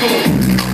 school.